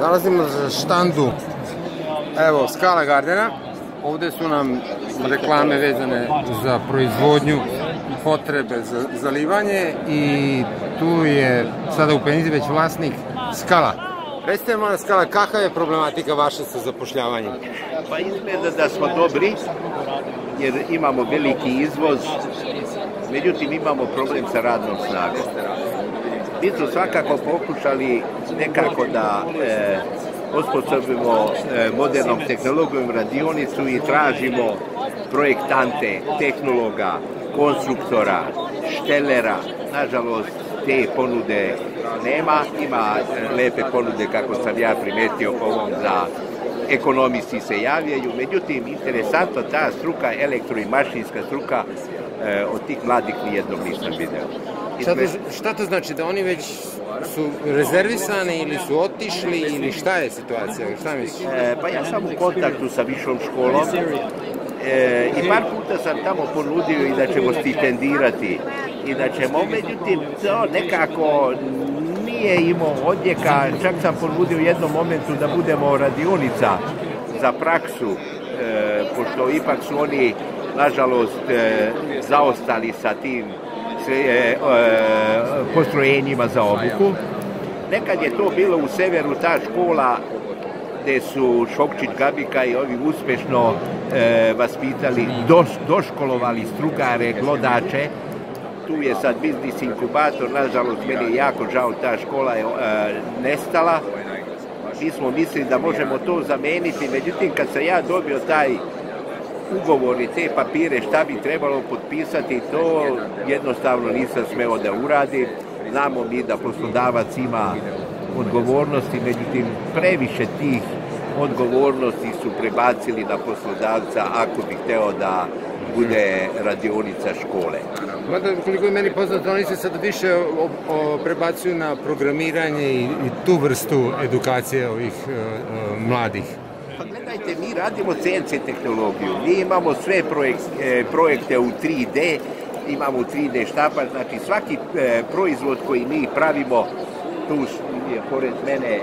Nalazimo za štandu evo Skala Gardena. Ovdje su nam reklame vezane za proizvodnju, potrebe za zalivanje i tu je sada u penizi već vlasnik Skala. Recite moja Skala, kakva je problematika vaša sa zapošljavanjem? Pa izgleda da smo dobri, jer imamo veliki izvoz, međutim imamo problem sa radnom snagom. Mi smo svakako pokušali nekako da e, osposobimo e, modernom tehnologijom radionicu i tražimo projektante, tehnologa, konstruktora, štelera. Nažalost, te ponude nema. Ima e, lepe ponude, kako sam ja primetio, ovom za ekonomisti se javljaju. Međutim, interesantno ta struka, elektro i mašinska struka, od tih mladih nijednog nisam vidio. Šta to, šta to znači? Da oni već su rezervisani ili su otišli ili šta je situacija? Šta misliš? E, pa ja sam u kontaktu sa višom školom e, i par puta sam tamo ponudio i da ćemo stipendirati i da ćemo, međutim, to nekako nije imao odjeka, čak sam ponudio u jednom momentu da budemo radionica za praksu, e, pošto ipak su oni, nažalost, e, zaostali sa tim e, postrojenjima za obuku. Nekad je to bilo u severu ta škola gdje su Šokčić, Gabika i ovi uspješno e, vaspitali, doš, doškolovali strugare, glodače. Tu je sad biznis inkubator, nažalost meni je jako žao, ta škola je nestala. Mi smo mislili da možemo to zameniti, međutim kad sam ja dobio taj ugovor i te papire šta bi trebalo potpisati, to jednostavno nisam smeo da uradim. Znamo mi da poslodavac ima odgovornosti, međutim previše tih odgovornosti su prebacili na poslodavca ako bi hteo da bude radionica škole. Mada, koliko je meni poznato, oni se sad više prebacuju na programiranje i, tu vrstu edukacije ovih e, e, mladih. Radimo CNC tehnologiju, mi imamo sve e, projekte u 3D, imamo u 3D štapar, znači svaki proizvod koji mi pravimo, tu je pored mene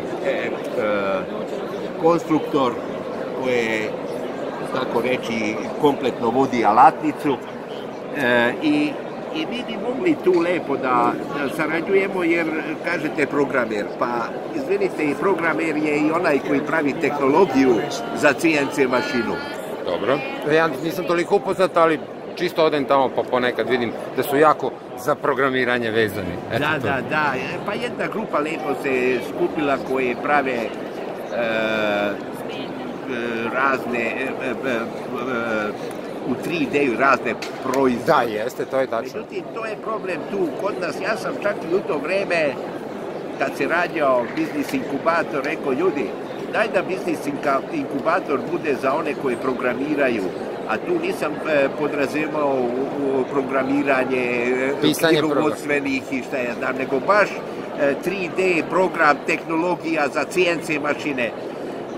konstruktor koji tako reći kompletno vodi alatnicu i i mi bi mogli tu lepo da, sarađujemo jer kažete programer, pa izvinite i programer je i onaj koji pravi tehnologiju za CNC mašinu. Dobro. Ja nisam toliko upoznat, ali čisto odem tamo pa ponekad vidim da su jako za programiranje vezani. da, da, da. Pa jedna grupa lepo se skupila koje prave e, e, razne e, u 3D razne proizvode. Da, jeste, to je tačno. Međutim, to je problem tu kod nas. Ja sam čak i u to vreme, kad se rađao biznis inkubator, rekao ljudi, daj da biznis inkubator bude za one koji programiraju, a tu nisam e, podrazumao programiranje knjigovodstvenih i šta je znam, nego baš 3D e, program, tehnologija za CNC mašine.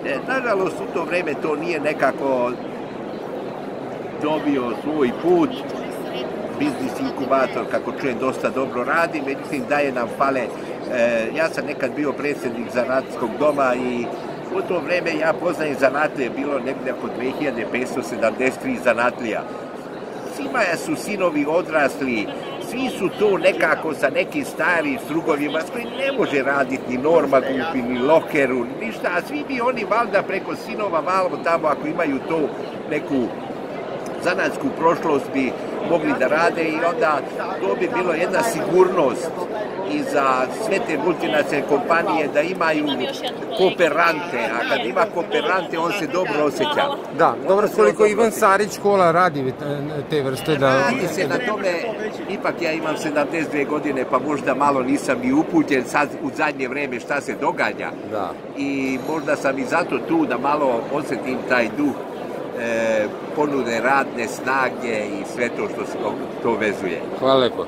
E, nažalost, u to vreme to nije nekako dobio svoj put, biznis inkubator, kako čujem, dosta dobro radi, međutim daje nam fale. E, ja sam nekad bio predsjednik zanatskog doma i u to vrijeme ja poznajem zanatlije, bilo negdje oko 2573 zanatlija. Svima su sinovi odrasli, svi su tu nekako sa nekim starim strugovima s kojim ne može raditi ni norma gupi, ni lokeru, ništa, a svi bi oni valjda preko sinova malo tamo ako imaju to neku zanatsku prošlost bi mogli da rade i onda to bi bilo jedna sigurnost i za sve te multinacionalne kompanije da imaju kooperante, a kad ima kooperante on se dobro osjeća. Da, dobro, koliko Ivan Sarić škola radi te vrste da... Radi se na tome, ipak ja imam 72 godine pa možda malo nisam i upućen sad u zadnje vreme šta se događa. Da. I možda sam i zato tu da malo osjetim taj duh e, ponude radne snage i sve to što to vezuje. Hvala lepo.